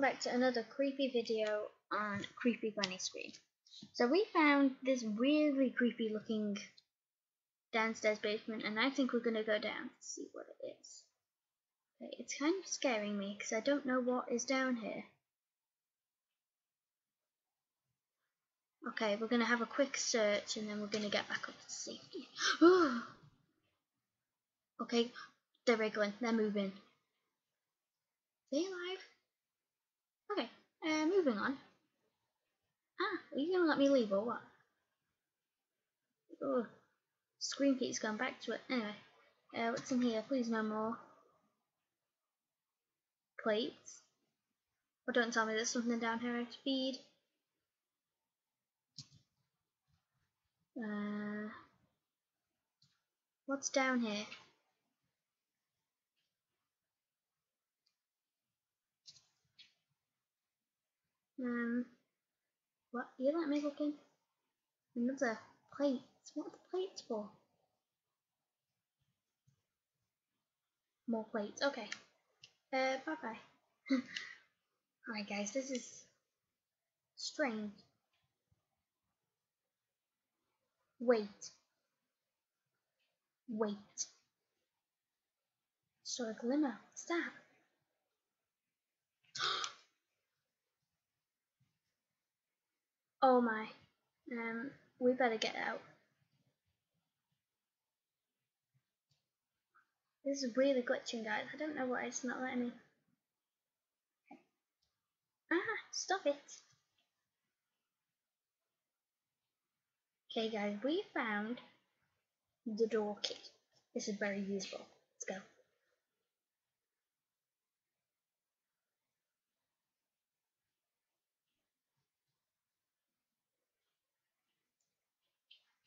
back to another creepy video on Creepy Granny Scream. So we found this really creepy looking downstairs basement and I think we're going to go down to see what it is. Okay, it's kind of scaring me because I don't know what is down here. Okay, we're going to have a quick search and then we're going to get back up to safety. okay, they're wriggling, they're moving. They alive? Uh, moving on. Ah, are you gonna let me leave or what? Oh, screen keeps going back to it. Anyway, uh, what's in here? Please no more. Plates. Oh, don't tell me there's something down here I have to feed. Uh, what's down here? Um, what? You let me look in? Another plate. What are the plates for? More plates. Okay. Uh, bye bye. Alright, guys, this is strange. Wait. Wait. Saw a glimmer. What's that? Oh my. Um, we better get out. This is really glitching, guys. I don't know why it's not letting me. Ah, stop it. Okay, guys, we found the door key. This is very useful. Let's go.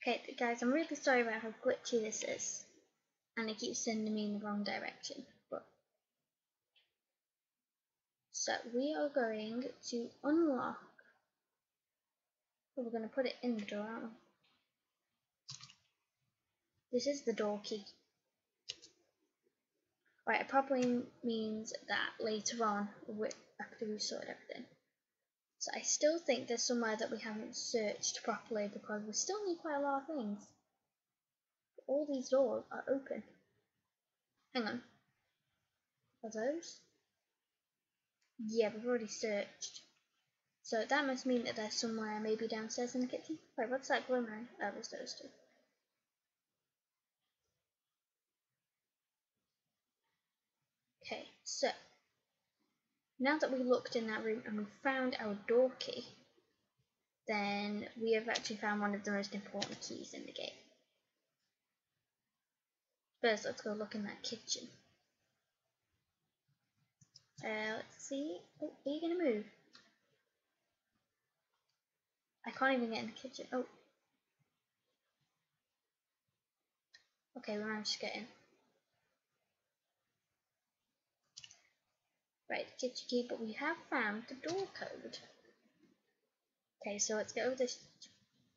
Okay guys, I'm really sorry about how glitchy this is. And it keeps sending me in the wrong direction. But So we are going to unlock we're going to put it in the door? This is the door key. Right, it probably means that later on, after we've sorted everything, so I still think there's somewhere that we haven't searched properly because we still need quite a lot of things. All these doors are open. Hang on. Are those? Yeah, we've already searched. So that must mean that there's somewhere maybe downstairs in the kitchen. Wait, what's that glimmering? Oh, there's those two. Okay, so now that we looked in that room and we found our door key, then we have actually found one of the most important keys in the game. First, let's go look in that kitchen. Uh, let's see. Oh, are you going to move? I can't even get in the kitchen. Oh. Okay, we managed to get in. Right, kitchen key, but we have found the door code. Okay, so let's get over this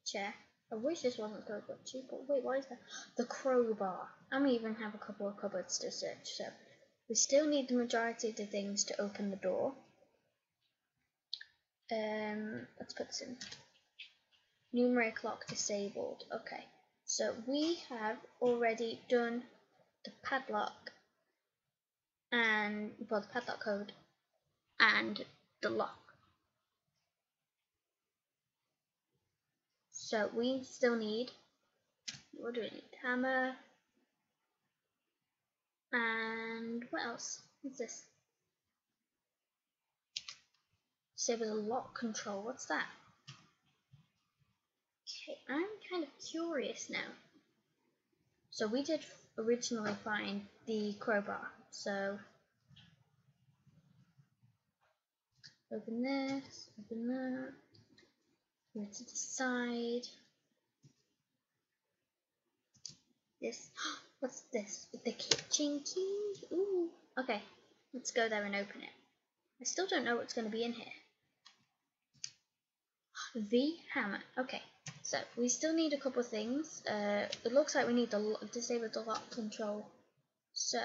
chair. I wish this wasn't so glitchy, but wait, what is that? The crowbar. And we even have a couple of cupboards to search, so we still need the majority of the things to open the door. Um, let's put this in. Numeric lock disabled. Okay, so we have already done the padlock and well the padlock code and the lock. So we still need what do we need? Hammer and what else? is this? Say with a lock control, what's that? Okay, I'm kind of curious now. So we did originally find the crowbar. So open this, open that, go to the side. This, what's this? The kitchen key? Ooh, okay, let's go there and open it. I still don't know what's going to be in here. The hammer. Okay, so we still need a couple things. Uh, it looks like we need to disable the lock control. So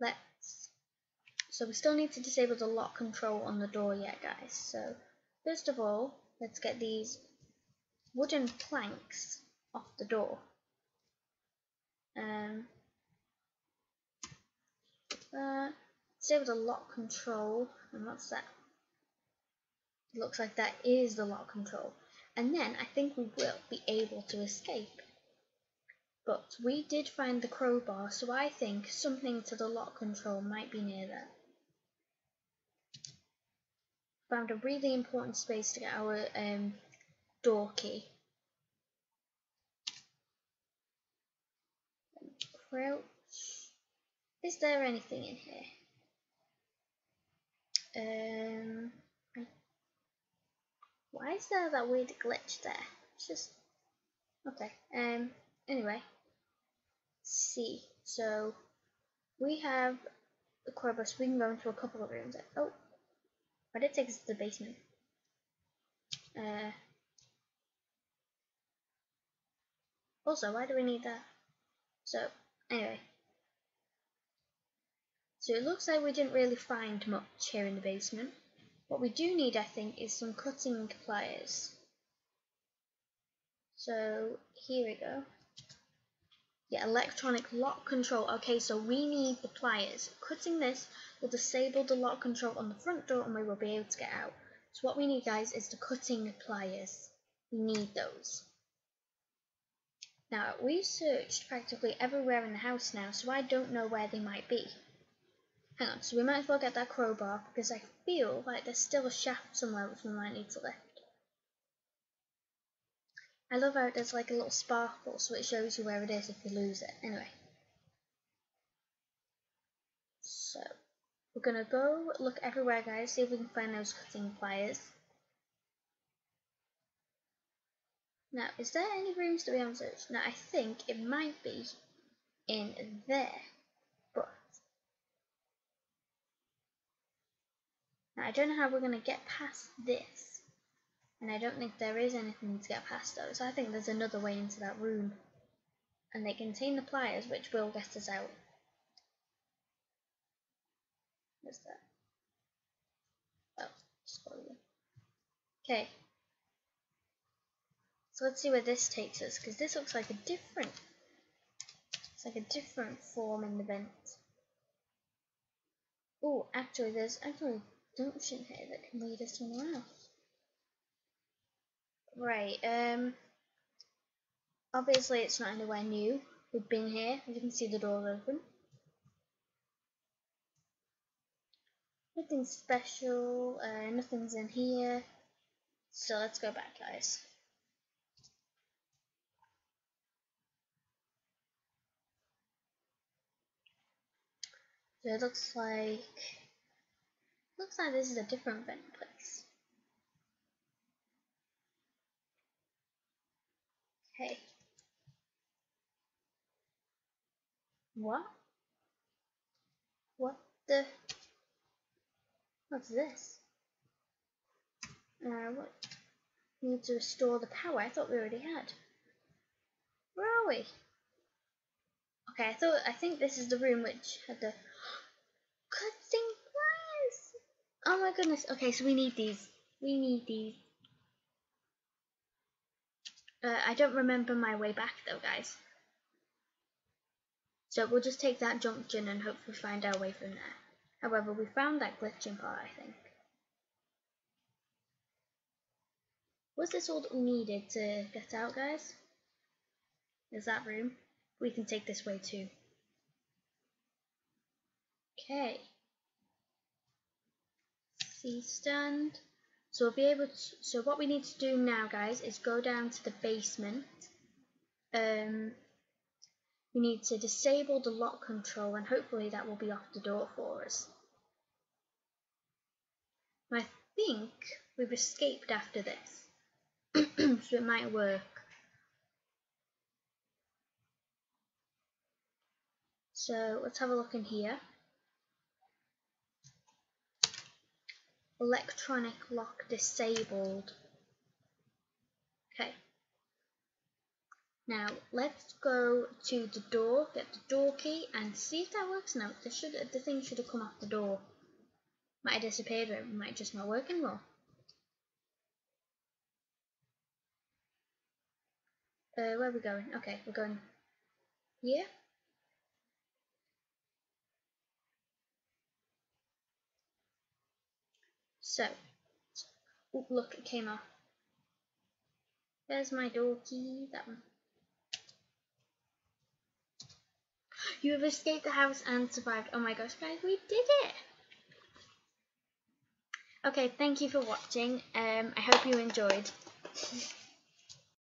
let's So we still need to disable the lock control on the door yet, guys. So first of all, let's get these wooden planks off the door. Um, uh, disable the lock control, and what's that? Looks like that is the lock control. And then I think we will be able to escape. But we did find the crowbar, so I think something to the lock control might be near there. Found a really important space to get our um, door key. Crouch. Is there anything in here? Um, why is there that weird glitch there? It's just okay. Um. Anyway, see. So we have the Corvus. We can go into a couple of rooms. Oh, but it takes us to the basement. Uh. Also, why do we need that? So, anyway. So it looks like we didn't really find much here in the basement. What we do need, I think, is some cutting pliers. So, here we go. Yeah, electronic lock control. Okay, so we need the pliers. Cutting this will disable the lock control on the front door and we will be able to get out. So what we need, guys, is the cutting pliers. We need those. Now, we've searched practically everywhere in the house now, so I don't know where they might be. Hang on, so we might as well get that crowbar, because I feel like there's still a shaft somewhere which we might need to lift. I love how there's like a little sparkle so it shows you where it is if you lose it. Anyway. So, we're to go look everywhere guys, see if we can find those cutting pliers. Now, is there any rooms that we haven't searched? Now, I think it might be in there, but now I don't know how we're going to get past this. And I don't think there is anything to get past those. I think there's another way into that room. And they contain the pliers which will get us out. What's that? Oh, spoiler. Okay. So let's see where this takes us, because this looks like a different, it's like a different form in the vent. Oh, actually there's actually junction here that can lead us somewhere else. Right, um, obviously it's not anywhere new. We've been here, as you can see the door open. Nothing special, uh, nothing's in here. So let's go back guys. So it looks like, looks like this is a different vent place. Okay. What? What the? What's this? Uh, what? Need to restore the power. I thought we already had. Where are we? Okay, I thought I think this is the room which had the cutting pliers. Oh my goodness. Okay, so we need these. We need these. Uh, I don't remember my way back though, guys. So we'll just take that junction and hopefully find our way from there. However, we found that glitching part, I think. Was this all that we needed to get out, guys? There's that room. We can take this way too. Okay. Stand. So we'll be able to, so what we need to do now guys is go down to the basement. Um, we need to disable the lock control and hopefully that will be off the door for us. I think we've escaped after this, so it might work. So let's have a look in here. Electronic lock disabled. Okay. Now let's go to the door, get the door key, and see if that works now. The should the thing should have come off the door. Might have disappeared or it might just not work anymore. Uh, where are we going? Okay, we're going here. So, oh, look, it came off. There's my door key, that one. You have escaped the house and survived. Oh my gosh, guys, we did it! Okay, thank you for watching. Um, I hope you enjoyed.